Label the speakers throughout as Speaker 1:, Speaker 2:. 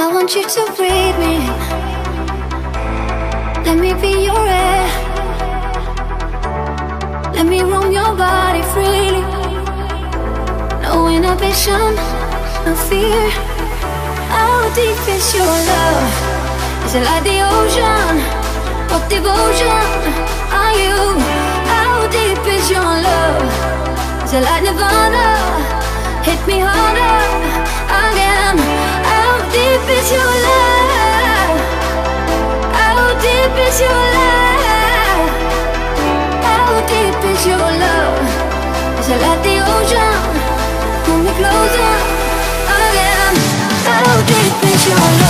Speaker 1: I want you to breathe me. Let me be your air. Let me roam your body freely. No inhibition, no fear. How deep is your love? Is it like the ocean? What devotion are you? How deep is your love? Is it like Nirvana? Hit me harder again. Deep is your love? How deep is your love? How deep is your love? Is it like the ocean? Pull me closer again. How deep is your love?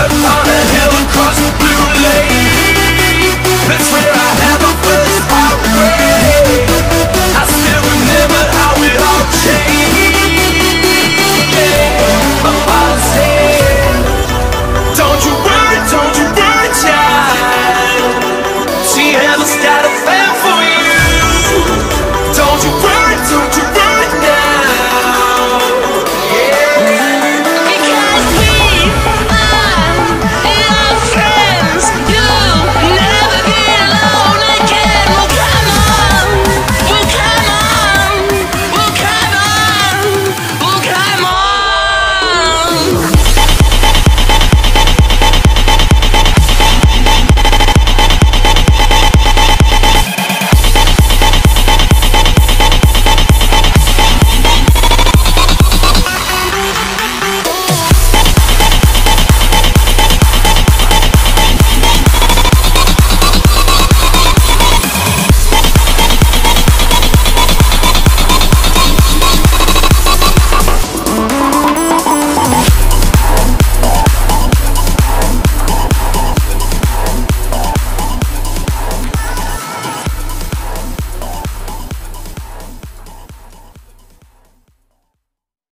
Speaker 2: Across